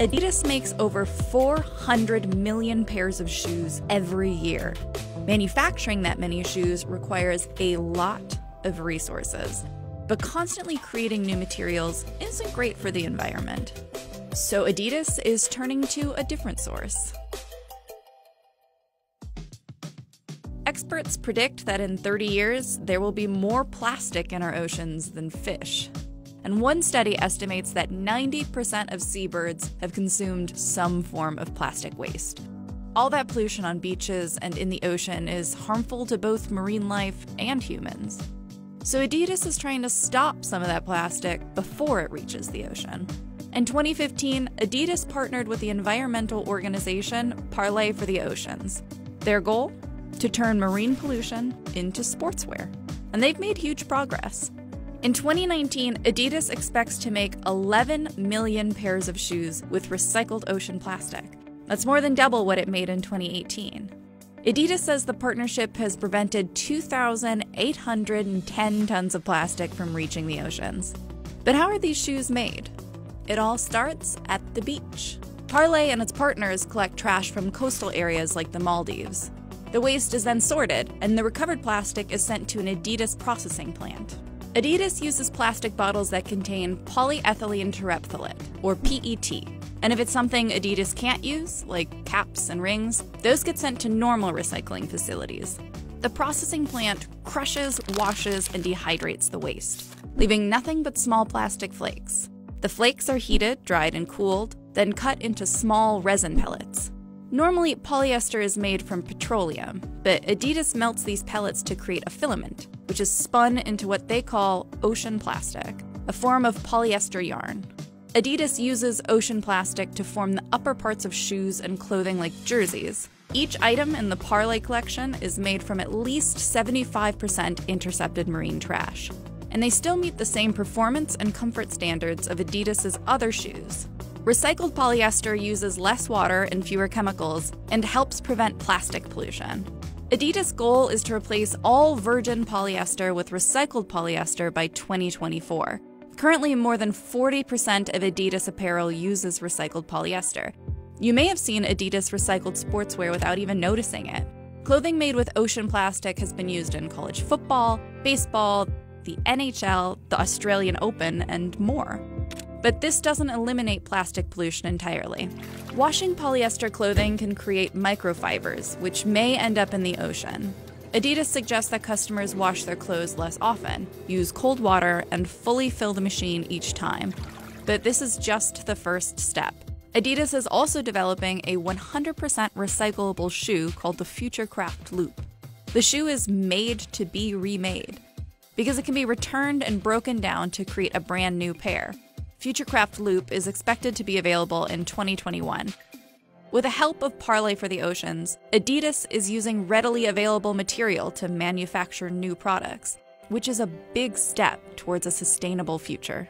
Adidas makes over 400 million pairs of shoes every year. Manufacturing that many shoes requires a lot of resources, but constantly creating new materials isn't great for the environment. So Adidas is turning to a different source. Experts predict that in 30 years, there will be more plastic in our oceans than fish. And one study estimates that 90% of seabirds have consumed some form of plastic waste. All that pollution on beaches and in the ocean is harmful to both marine life and humans. So Adidas is trying to stop some of that plastic before it reaches the ocean. In 2015, Adidas partnered with the environmental organization Parley for the Oceans. Their goal? To turn marine pollution into sportswear. And they've made huge progress. In 2019, Adidas expects to make 11 million pairs of shoes with recycled ocean plastic. That's more than double what it made in 2018. Adidas says the partnership has prevented 2,810 tons of plastic from reaching the oceans. But how are these shoes made? It all starts at the beach. Parley and its partners collect trash from coastal areas like the Maldives. The waste is then sorted, and the recovered plastic is sent to an Adidas processing plant. Adidas uses plastic bottles that contain polyethylene terephthalate, or PET. And if it's something Adidas can't use, like caps and rings, those get sent to normal recycling facilities. The processing plant crushes, washes, and dehydrates the waste, leaving nothing but small plastic flakes. The flakes are heated, dried, and cooled, then cut into small resin pellets. Normally, polyester is made from petroleum, but Adidas melts these pellets to create a filament, which is spun into what they call ocean plastic, a form of polyester yarn. Adidas uses ocean plastic to form the upper parts of shoes and clothing like jerseys. Each item in the Parley collection is made from at least 75% intercepted marine trash, and they still meet the same performance and comfort standards of Adidas's other shoes. Recycled polyester uses less water and fewer chemicals and helps prevent plastic pollution. Adidas' goal is to replace all virgin polyester with recycled polyester by 2024. Currently, more than 40% of Adidas apparel uses recycled polyester. You may have seen Adidas recycled sportswear without even noticing it. Clothing made with ocean plastic has been used in college football, baseball, the NHL, the Australian Open, and more. But this doesn't eliminate plastic pollution entirely. Washing polyester clothing can create microfibers, which may end up in the ocean. Adidas suggests that customers wash their clothes less often, use cold water, and fully fill the machine each time. But this is just the first step. Adidas is also developing a 100% recyclable shoe called the Futurecraft Loop. The shoe is made to be remade because it can be returned and broken down to create a brand new pair. Futurecraft Loop is expected to be available in 2021. With the help of Parley for the Oceans, Adidas is using readily available material to manufacture new products, which is a big step towards a sustainable future.